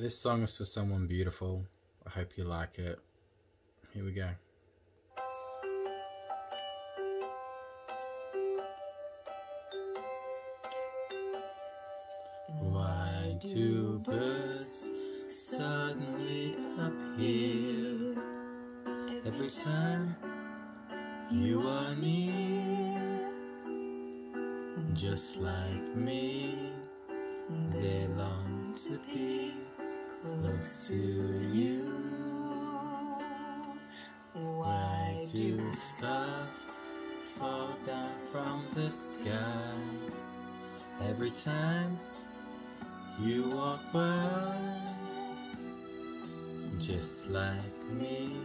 This song is for someone beautiful. I hope you like it. Here we go. Why do birds suddenly appear every time you are near? Just like me, they long to be close to you. Why do stars fall down from the sky every time you walk by? Just like me,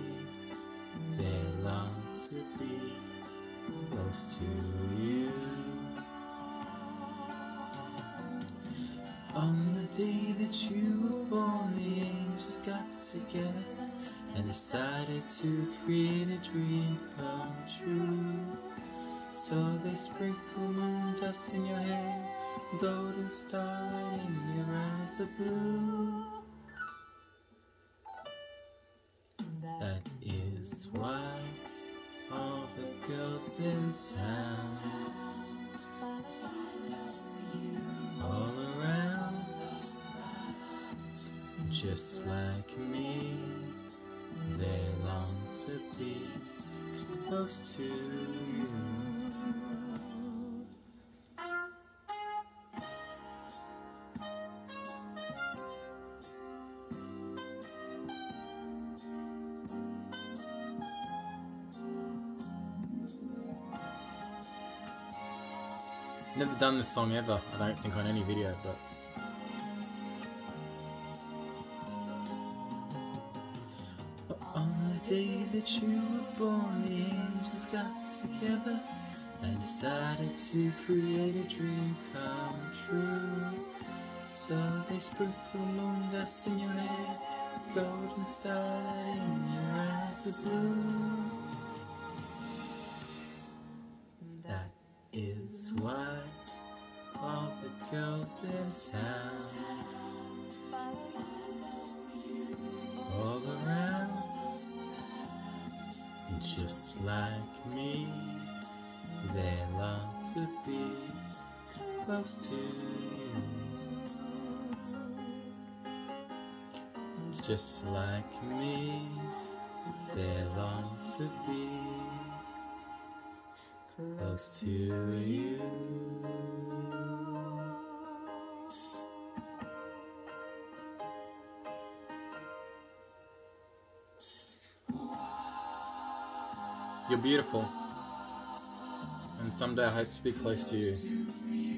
they long to be close to you. On the day that you were born, got together and decided to create a dream come true. So they sprinkle moon dust in your hair, golden star in your eyes of blue. That is why all the girls in town just like me. They long to be close to you. Never done this song ever, I don't think on any video, but day that you were born, the angels got together and decided to create a dream come true. So they sprinkle moon dust in your hair, golden starlight in your eyes of blue. That is why all the girls in town just like me. They long to be close to you. Just like me they long to be close to you You're beautiful. And someday I hope to be close to you.